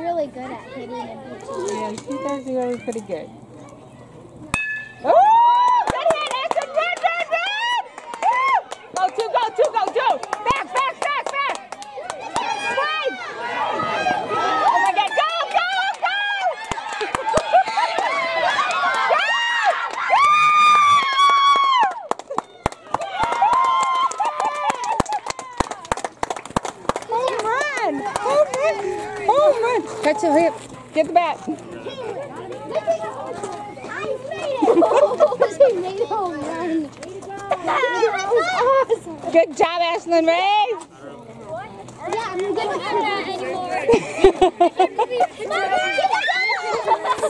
really good at hitting and pitching. Yeah, she's actually really pretty good. Oh, good hit, Ashlyn. Run, run, run! Woo! Go, two, go, two, go, two. Back, back, back, back. Straight. Oh my God, go, go, go! Home! Home run! Run! Catch your hip. Get the bat. I made it! she made a home run. That was awesome. Good job, Ashlyn Ray. Yeah, I'm gonna do that anymore.